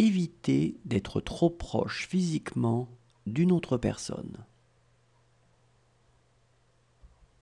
éviter d'être trop proche physiquement d'une autre personne.